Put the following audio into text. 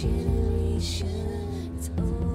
是一生总